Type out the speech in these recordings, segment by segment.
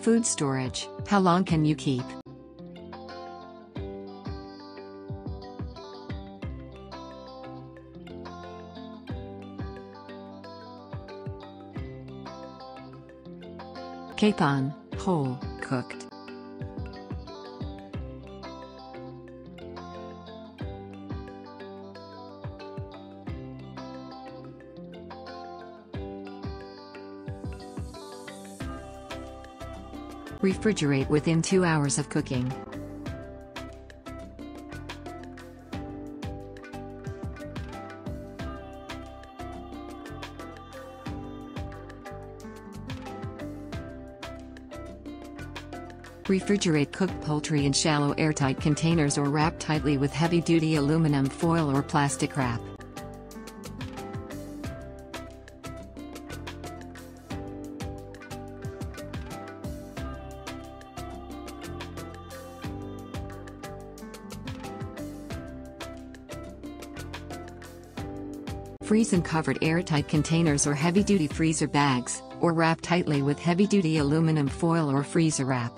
Food storage, how long can you keep? Capon, whole, cooked. Refrigerate within 2 hours of cooking. Refrigerate cooked poultry in shallow airtight containers or wrap tightly with heavy-duty aluminum foil or plastic wrap. Freeze in covered airtight containers or heavy-duty freezer bags, or wrap tightly with heavy-duty aluminum foil or freezer wrap.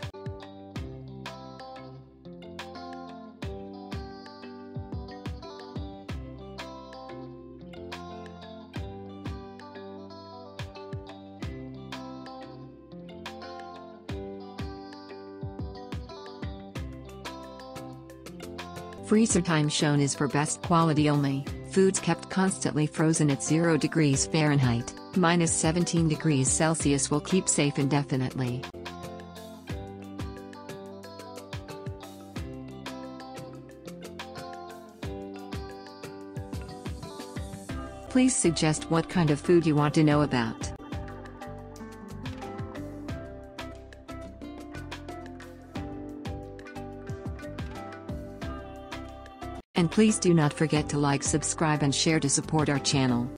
Freezer time shown is for best quality only, foods kept constantly frozen at 0 degrees Fahrenheit, minus 17 degrees Celsius will keep safe indefinitely. Please suggest what kind of food you want to know about. And please do not forget to like subscribe and share to support our channel.